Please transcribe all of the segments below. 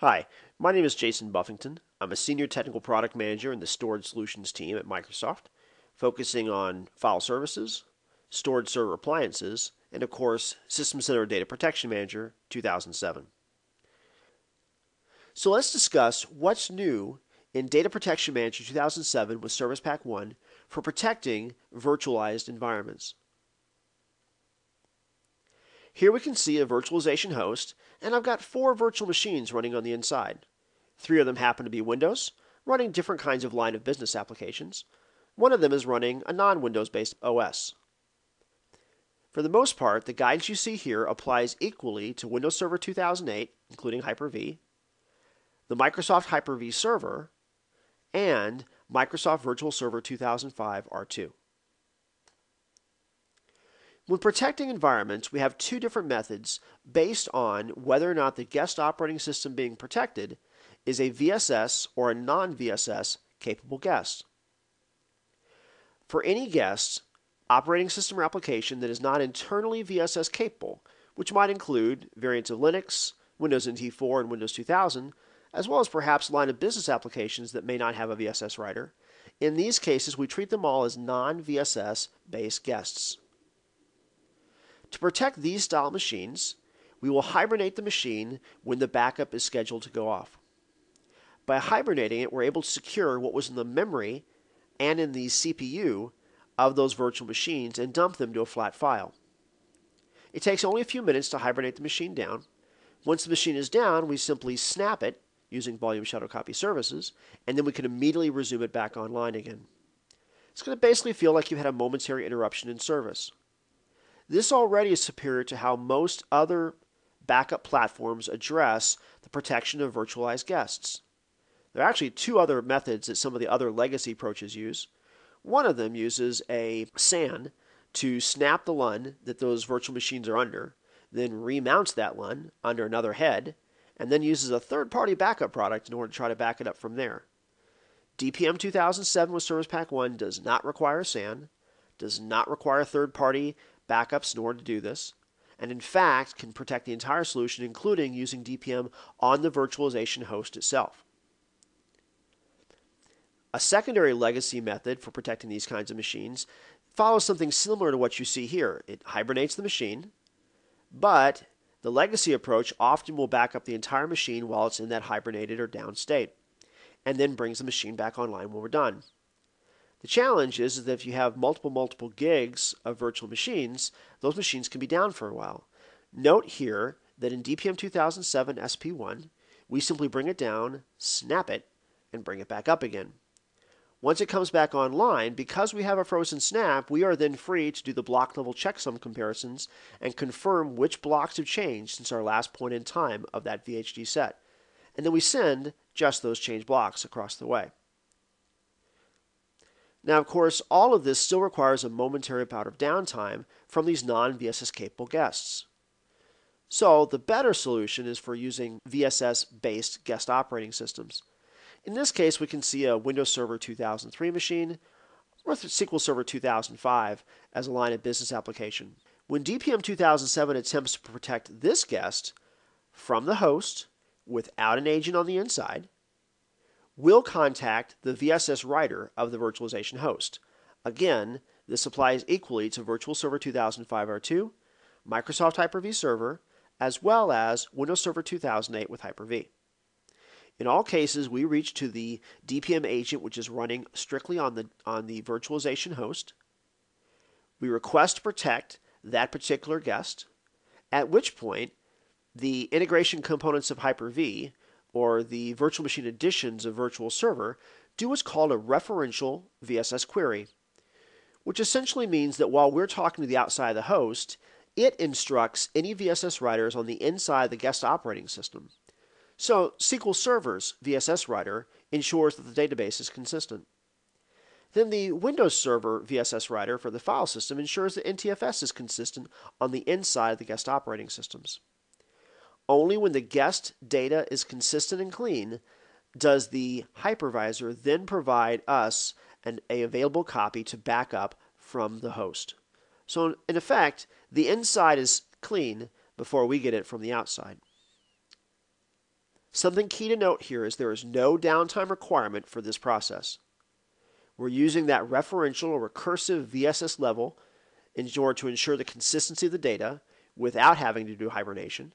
Hi, my name is Jason Buffington. I'm a Senior Technical Product Manager in the Storage Solutions team at Microsoft, focusing on file services, storage server appliances, and of course, System Center Data Protection Manager 2007. So let's discuss what's new in Data Protection Manager 2007 with Service Pack 1 for protecting virtualized environments. Here we can see a virtualization host, and I've got four virtual machines running on the inside. Three of them happen to be Windows, running different kinds of line of business applications. One of them is running a non Windows based OS. For the most part, the guidance you see here applies equally to Windows Server 2008, including Hyper V, the Microsoft Hyper V Server, and Microsoft Virtual Server 2005 R2. When protecting environments, we have two different methods based on whether or not the guest operating system being protected is a VSS or a non VSS capable guest. For any guest, operating system or application that is not internally VSS capable, which might include variants of Linux, Windows NT 4, and Windows 2000, as well as perhaps line of business applications that may not have a VSS writer. In these cases, we treat them all as non VSS based guests. To protect these style machines, we will hibernate the machine when the backup is scheduled to go off. By hibernating it, we're able to secure what was in the memory and in the CPU of those virtual machines and dump them to a flat file. It takes only a few minutes to hibernate the machine down. Once the machine is down, we simply snap it using volume shadow copy services, and then we can immediately resume it back online again. It's going to basically feel like you had a momentary interruption in service. This already is superior to how most other backup platforms address the protection of virtualized guests. There are actually two other methods that some of the other legacy approaches use. One of them uses a SAN to snap the LUN that those virtual machines are under, then remounts that LUN under another head, and then uses a third party backup product in order to try to back it up from there. DPM 2007 with Service Pack 1 does not require SAN, does not require third party backups in order to do this, and in fact can protect the entire solution, including using DPM on the virtualization host itself. A secondary legacy method for protecting these kinds of machines follows something similar to what you see here. It hibernates the machine, but the legacy approach often will back up the entire machine while it's in that hibernated or down state, and then brings the machine back online when we're done. The challenge is, is that if you have multiple, multiple gigs of virtual machines, those machines can be down for a while. Note here that in DPM 2007 SP1, we simply bring it down, snap it, and bring it back up again. Once it comes back online, because we have a frozen snap, we are then free to do the block level checksum comparisons and confirm which blocks have changed since our last point in time of that VHD set. And then we send just those changed blocks across the way. Now, of course, all of this still requires a momentary bout of downtime from these non VSS capable guests. So, the better solution is for using VSS based guest operating systems. In this case, we can see a Windows Server 2003 machine or SQL Server 2005 as a line of business application. When DPM 2007 attempts to protect this guest from the host without an agent on the inside, will contact the VSS writer of the virtualization host. Again, this applies equally to Virtual Server 2005 R2, Microsoft Hyper-V Server, as well as Windows Server 2008 with Hyper-V. In all cases, we reach to the DPM agent, which is running strictly on the, on the virtualization host. We request protect that particular guest, at which point the integration components of Hyper-V or the virtual machine editions of virtual server do what's called a referential VSS query, which essentially means that while we're talking to the outside of the host, it instructs any VSS writers on the inside of the guest operating system. So SQL Server's VSS writer ensures that the database is consistent. Then the Windows Server VSS writer for the file system ensures that NTFS is consistent on the inside of the guest operating systems. Only when the guest data is consistent and clean does the hypervisor then provide us an a available copy to back up from the host. So in effect, the inside is clean before we get it from the outside. Something key to note here is there is no downtime requirement for this process. We're using that referential or recursive VSS level in order to ensure the consistency of the data without having to do hibernation.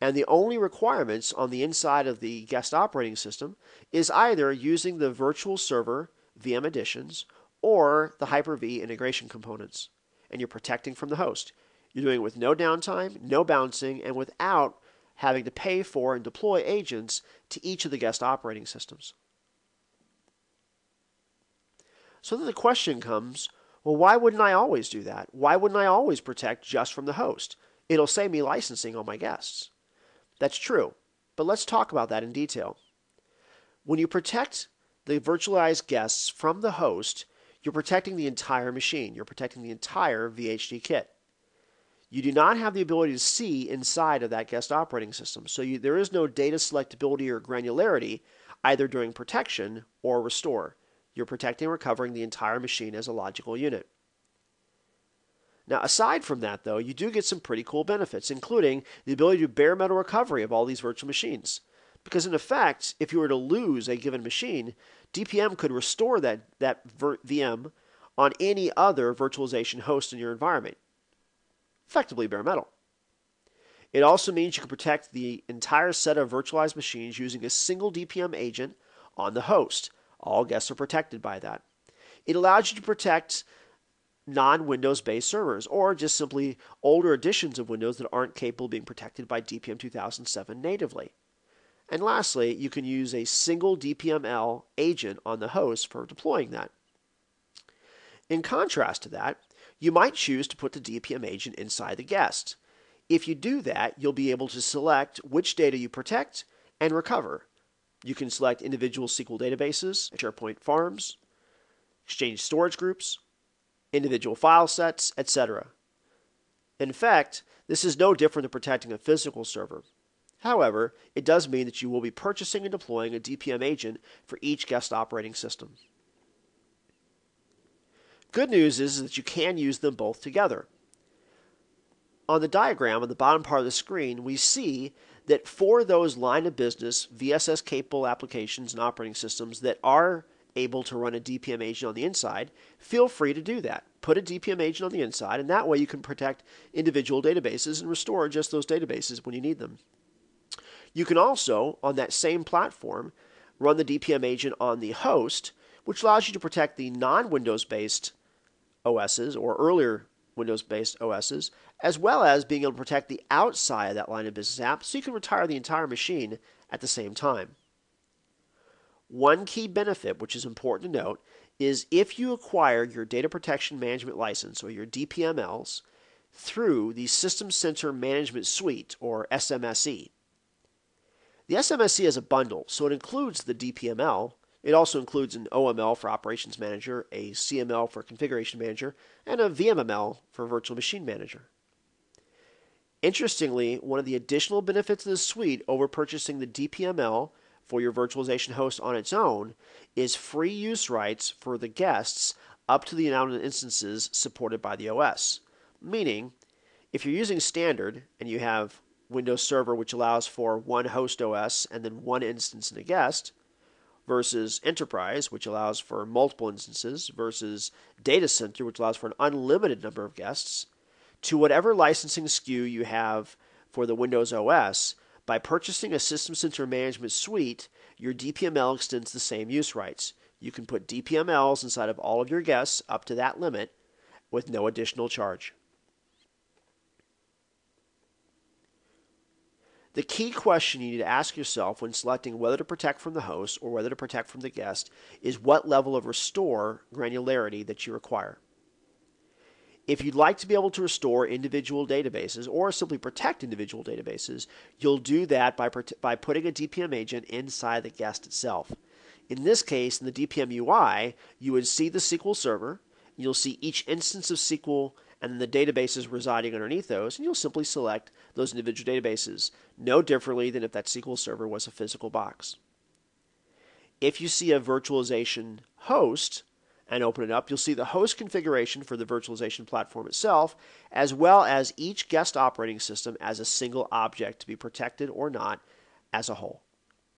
And the only requirements on the inside of the guest operating system is either using the virtual server VM additions or the Hyper-V integration components. And you're protecting from the host. You're doing it with no downtime, no bouncing, and without having to pay for and deploy agents to each of the guest operating systems. So then the question comes well, why wouldn't I always do that? Why wouldn't I always protect just from the host? It'll save me licensing on my guests. That's true, but let's talk about that in detail. When you protect the virtualized guests from the host, you're protecting the entire machine. You're protecting the entire VHD kit. You do not have the ability to see inside of that guest operating system, so you, there is no data selectability or granularity either during protection or restore. You're protecting and recovering the entire machine as a logical unit. Now, aside from that, though, you do get some pretty cool benefits, including the ability to bare metal recovery of all these virtual machines. Because in effect, if you were to lose a given machine, DPM could restore that, that VM on any other virtualization host in your environment. Effectively bare metal. It also means you can protect the entire set of virtualized machines using a single DPM agent on the host, all guests are protected by that. It allows you to protect non Windows based servers or just simply older editions of Windows that aren't capable of being protected by DPM 2007 natively. And lastly, you can use a single DPML agent on the host for deploying that. In contrast to that, you might choose to put the DPM agent inside the guest. If you do that, you'll be able to select which data you protect and recover you can select individual SQL databases, SharePoint farms, Exchange storage groups, individual file sets, etc. In fact, this is no different than protecting a physical server. However, it does mean that you will be purchasing and deploying a DPM agent for each guest operating system. Good news is that you can use them both together. On the diagram on the bottom part of the screen, we see that for those line of business VSS capable applications and operating systems that are able to run a DPM agent on the inside, feel free to do that. Put a DPM agent on the inside, and that way you can protect individual databases and restore just those databases when you need them. You can also, on that same platform, run the DPM agent on the host, which allows you to protect the non Windows based OSs or earlier Windows based OSs, as well as being able to protect the outside of that line of business app so you can retire the entire machine at the same time. One key benefit, which is important to note, is if you acquire your Data Protection Management License or your DPMLs through the System Center Management Suite or SMSE. The SMSE is a bundle, so it includes the DPML, it also includes an OML for Operations Manager, a CML for Configuration Manager, and a VMML for Virtual Machine Manager. Interestingly, one of the additional benefits of the suite over purchasing the DPML for your virtualization host on its own is free use rights for the guests up to the amount of instances supported by the OS. Meaning, if you're using standard and you have Windows Server, which allows for one host OS and then one instance in a guest, versus Enterprise, which allows for multiple instances, versus Data Center, which allows for an unlimited number of guests, to whatever licensing SKU you have for the Windows OS, by purchasing a System Center Management Suite, your DPML extends the same use rights. You can put DPMLs inside of all of your guests up to that limit with no additional charge. The key question you need to ask yourself when selecting whether to protect from the host or whether to protect from the guest is what level of restore granularity that you require. If you'd like to be able to restore individual databases or simply protect individual databases, you'll do that by, by putting a DPM agent inside the guest itself. In this case, in the DPM UI, you would see the SQL server, you'll see each instance of SQL and then the databases residing underneath those, and you'll simply select those individual databases, no differently than if that SQL server was a physical box. If you see a virtualization host, and open it up, you'll see the host configuration for the virtualization platform itself, as well as each guest operating system as a single object to be protected or not as a whole.